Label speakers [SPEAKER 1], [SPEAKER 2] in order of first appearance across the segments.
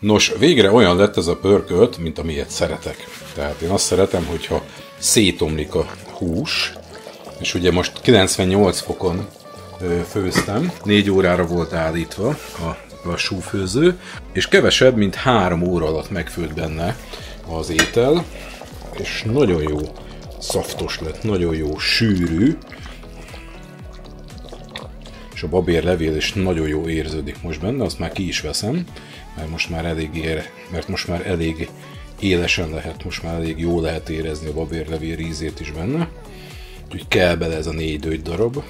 [SPEAKER 1] Nos, végre olyan lett ez a pörkölt, mint amilyet szeretek. Tehát én azt szeretem, hogyha szétomlik a hús, és ugye most 98 fokon főztem, 4 órára volt állítva a lassú főző, és kevesebb, mint 3 óra alatt megfőtt benne az étel, és nagyon jó szaftos lett, nagyon jó sűrű, és a babér levél is nagyon jó érződik most benne, azt már ki is veszem, mert most már elég ér, mert most már elég élesen lehet, most már elég jó lehet érezni a babérlevél ízét is benne. Úgyhogy kell bele ez a négy darab,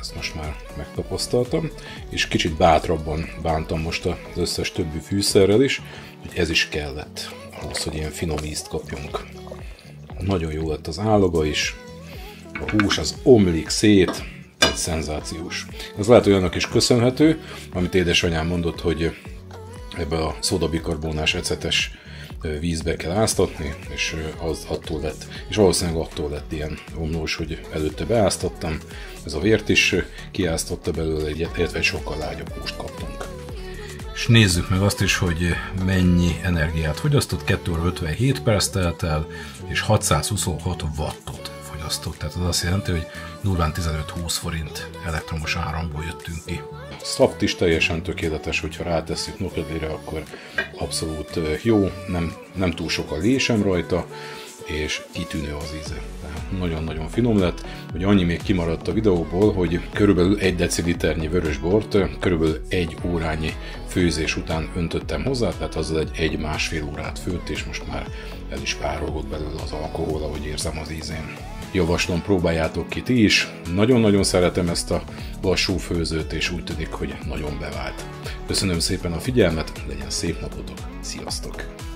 [SPEAKER 1] ezt most már megtapasztaltam, és kicsit bátrabban bántam most az összes többi fűszerrel is, hogy ez is kellett ahhoz, hogy ilyen finom ízt kapjunk. Nagyon jó lett az állaga is, a hús az omlik szét, egy szenzációs. Ez lehet olyannak is köszönhető, amit édesanyám mondott, hogy ebbe a szódabikarbonás ecetes vízbe kell áztatni, és az attól lett, és valószínűleg attól lett ilyen omlós, hogy előtte beáztattam, ez a vért is kiáztatta belőle illetve egy sokkal lágyabb húst kaptunk. És nézzük meg azt is, hogy mennyi energiát fogyasztott, 2 óra 57 perc telt el, és 626 wattot fogyasztott. Tehát az azt jelenti, hogy durván 15-20 forint elektromos áramból jöttünk ki. Szaft is teljesen tökéletes, hogyha rátesszük nokedére, akkor abszolút jó, nem, nem túl sok a lésem rajta, és kitűnő az íze. Nagyon-nagyon finom lett, hogy annyi még kimaradt a videóból, hogy körülbelül egy deciliternyi vörösbort körülbelül egy órányi főzés után öntöttem hozzá, tehát az egy egy-másfél órát főtt, és most már el is párolgott belőle az alkohol, ahogy érzem az ízén. Javaslom, próbáljátok ki ti is. Nagyon-nagyon szeretem ezt a lassú főzőt, és úgy tűnik, hogy nagyon bevált. Köszönöm szépen a figyelmet, legyen szép napotok, sziasztok!